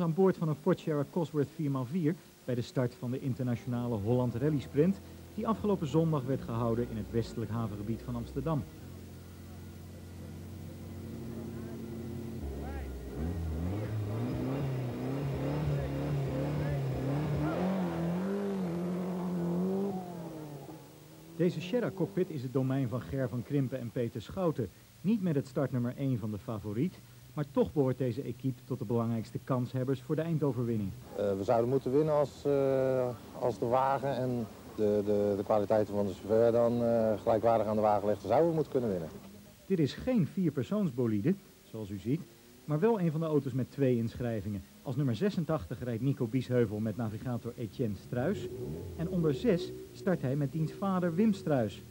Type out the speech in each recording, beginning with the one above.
aan boord van een Ford Cosworth 4x4 bij de start van de internationale Holland Rally Sprint die afgelopen zondag werd gehouden in het westelijk havengebied van Amsterdam. Deze Sierra cockpit is het domein van Ger van Krimpen en Peter Schouten. Niet met het startnummer 1 van de favoriet, maar toch behoort deze equipe tot de belangrijkste kanshebbers voor de eindoverwinning. Uh, we zouden moeten winnen als, uh, als de wagen en de, de, de kwaliteiten van de chauffeur dan uh, gelijkwaardig aan de wagen leggen, zouden we moeten kunnen winnen. Dit is geen vierpersoonsbolide, zoals u ziet, maar wel een van de auto's met twee inschrijvingen. Als nummer 86 rijdt Nico Biesheuvel met navigator Etienne Struis. En onder 6 start hij met diens vader Wim Struis.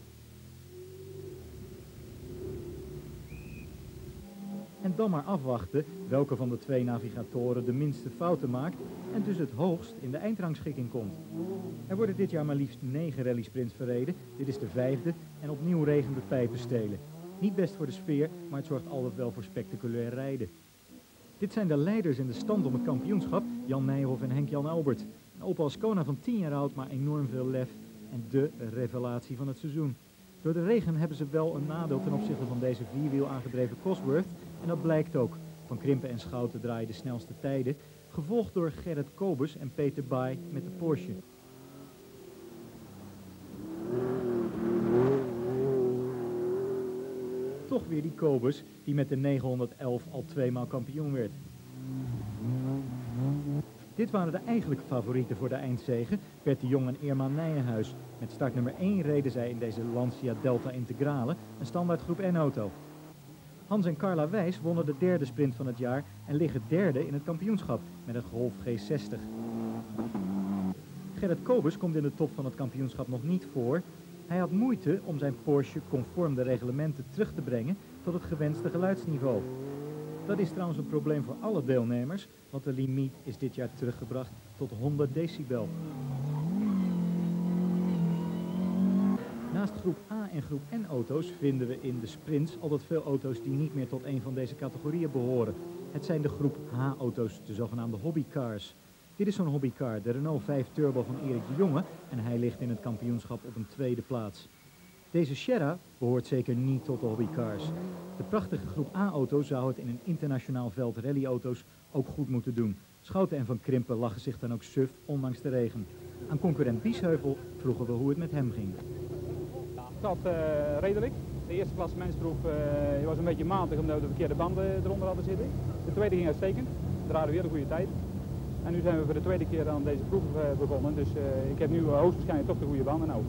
Dan maar afwachten welke van de twee navigatoren de minste fouten maakt en dus het hoogst in de eindrangschikking komt. Er worden dit jaar maar liefst 9 rallysprints verreden. Dit is de vijfde en opnieuw regent de pijpen stelen. Niet best voor de sfeer, maar het zorgt altijd wel voor spectaculair rijden. Dit zijn de leiders in de stand om het kampioenschap, Jan Nijhoff en Henk-Jan Albert. Een Opel Ascona van 10 jaar oud, maar enorm veel lef en de revelatie van het seizoen. Door de regen hebben ze wel een nadeel ten opzichte van deze vierwiel aangedreven Cosworth. En dat blijkt ook. Van Krimpen en Schouten draaien de snelste tijden, gevolgd door Gerrit Kobus en Peter Baai met de Porsche. toch weer die Kobus die met de 911 al tweemaal kampioen werd. Dit waren de eigenlijke favorieten voor de eindzegen, Bert de Jong en Irma Nijenhuis. Met start nummer 1 reden zij in deze Lancia Delta Integrale, een standaard groep N-auto. Hans en Carla Wijs wonnen de derde sprint van het jaar en liggen derde in het kampioenschap met een Golf G60. Gerrit Kobus komt in de top van het kampioenschap nog niet voor, hij had moeite om zijn Porsche conform de reglementen terug te brengen tot het gewenste geluidsniveau. Dat is trouwens een probleem voor alle deelnemers, want de limiet is dit jaar teruggebracht tot 100 decibel. Naast groep A en groep N auto's vinden we in de sprints altijd veel auto's die niet meer tot een van deze categorieën behoren. Het zijn de groep H auto's, de zogenaamde hobbycars. Dit is zo'n hobbycar, de Renault 5 Turbo van Erik de Jonge en hij ligt in het kampioenschap op een tweede plaats. Deze Sierra behoort zeker niet tot de hobbycars. De prachtige groep A-auto zou het in een internationaal veld rallyauto's ook goed moeten doen. Schouten en Van Krimpen lachen zich dan ook suf, ondanks de regen. Aan concurrent Biesheuvel vroegen we hoe het met hem ging. Gaat uh, redelijk. De eerste klasse mensgroep uh, was een beetje matig omdat we de verkeerde banden eronder hadden zitten. De tweede ging uitstekend. We draaiden weer een goede tijd. En nu zijn we voor de tweede keer aan deze proef eh, begonnen. Dus eh, ik heb nu hoogstwaarschijnlijk toch de goede banden nou.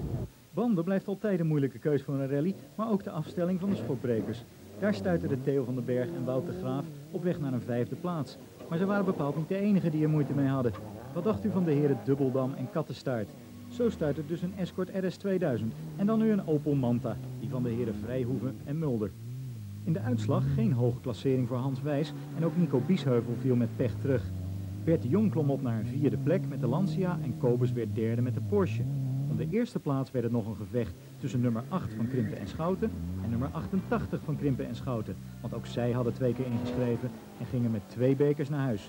Banden blijft altijd een moeilijke keus voor een rally, maar ook de afstelling van de schokbrekers. Daar stuiten de Theo van den Berg en Wouter Graaf op weg naar een vijfde plaats. Maar ze waren bepaald niet de enige die er moeite mee hadden. Wat dacht u van de heren Dubbeldam en Kattenstaart? Zo stuit dus een Escort RS 2000 en dan nu een Opel Manta, die van de heren Vrijhoeven en Mulder. In de uitslag geen hoge klassering voor Hans Wijs en ook Nico Biesheuvel viel met pech terug. Bert Jong klom op naar een vierde plek met de Lancia en Kobus werd derde met de Porsche. Om de eerste plaats werd het nog een gevecht tussen nummer 8 van Krimpen en Schouten en nummer 88 van Krimpen en Schouten. Want ook zij hadden twee keer ingeschreven en gingen met twee bekers naar huis.